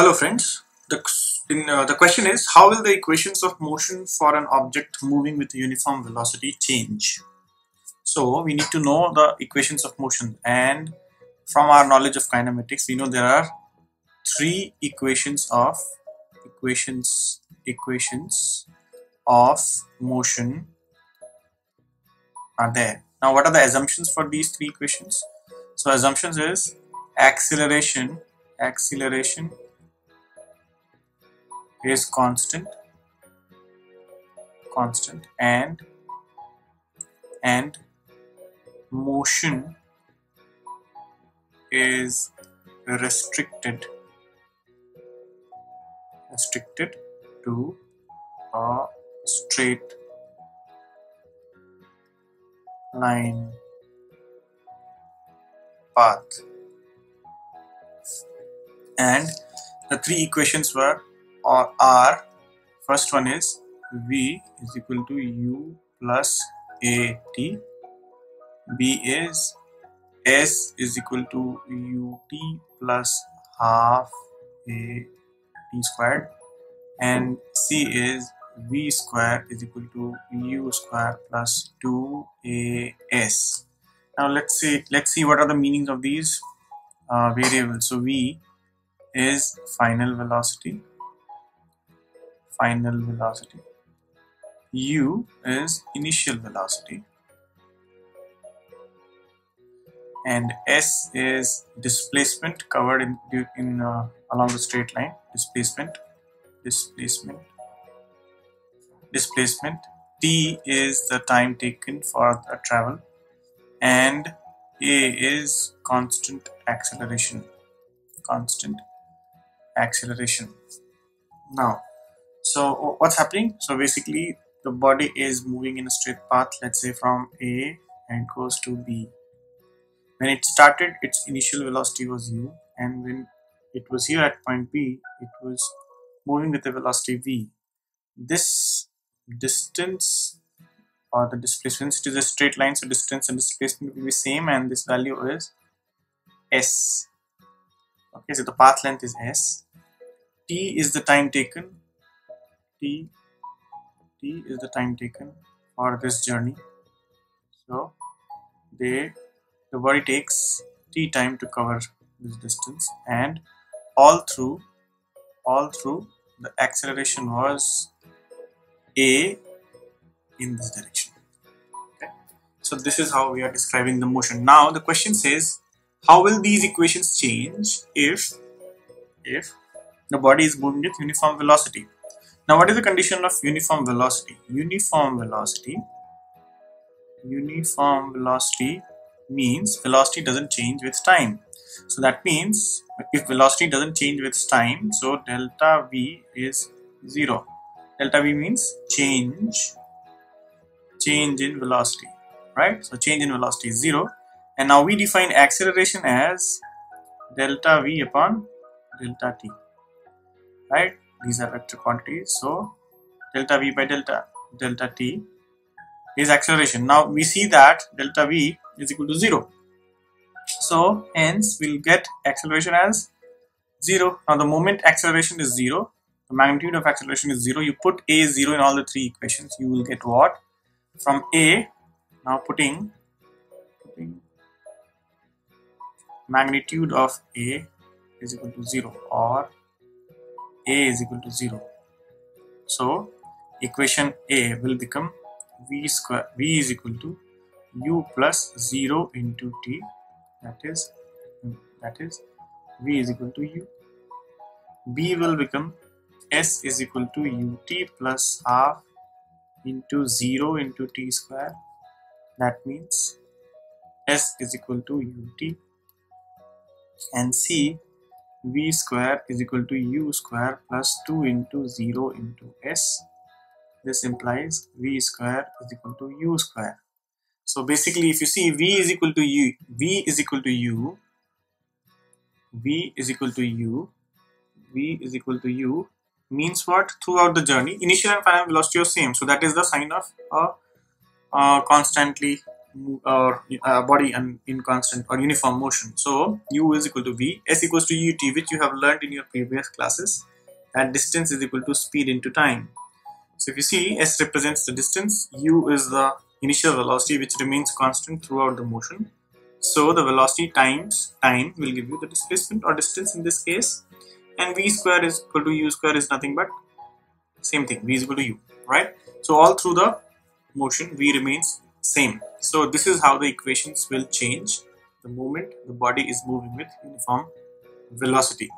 Hello friends, the, in, uh, the question is how will the equations of motion for an object moving with uniform velocity change? So we need to know the equations of motion and from our knowledge of kinematics we know there are three equations of equations equations of motion are there. Now what are the assumptions for these three equations? So assumptions is acceleration acceleration is constant constant and and motion is restricted restricted to a straight line path. And the three equations were or r. First one is v is equal to u plus at b is s is equal to ut plus half a t squared. And c is v square is equal to u square plus 2as now let's see let's see what are the meanings of these uh, variables. So v is final velocity final velocity. U is initial velocity. And s is displacement covered in, in uh, along the straight line. Displacement displacement displacement. T is the time taken for the travel. And a is constant acceleration. Constant acceleration. Now so what's happening? So basically the body is moving in a straight path let's say from a and goes to b. When it started its initial velocity was u and when it was here at point b it was moving with a velocity v. This distance or the displacement it is a straight line so distance and displacement will be same and this value is s. Okay so the path length is s. T is the time taken t t is the time taken for this journey. So they the body takes t time to cover this distance and all through all through the acceleration was a in this direction. Okay? So this is how we are describing the motion. Now the question says how will these equations change if if the body is moving with uniform velocity now what is the condition of uniform velocity? Uniform velocity uniform velocity means velocity doesn't change with time. So that means if velocity doesn't change with time so delta v is zero. Delta v means change change in velocity right? So change in velocity is zero. And now we define acceleration as delta v upon delta t right these are vector quantities. So delta v by delta delta t is acceleration. Now we see that delta v is equal to 0 so hence we'll get acceleration as 0 now the moment acceleration is 0 the magnitude of acceleration is 0 you put a 0 in all the three equations you will get what? From a now putting, putting magnitude of a is equal to 0 or a is equal to 0 so equation a will become v square v is equal to u plus 0 into t. That is that is v is equal to u. B will become s is equal to ut plus half into 0 into t square. That means s is equal to ut and c v square is equal to u square plus 2 into 0 into s. This implies v square is equal to u square. So basically if you see v is equal to u v is equal to u v is equal to u v is equal to u means what? Throughout the journey initial and final velocity are same. So that is the sign of a, a constantly or uh, body and in constant or uniform motion. So u is equal to v, s equals to ut, which you have learned in your previous classes. That distance is equal to speed into time. So if you see, s represents the distance, u is the initial velocity which remains constant throughout the motion. So the velocity times time will give you the displacement or distance in this case. And v square is equal to u square is nothing but same thing, v is equal to u, right? So all through the motion, v remains same. So this is how the equations will change the moment the body is moving with uniform velocity.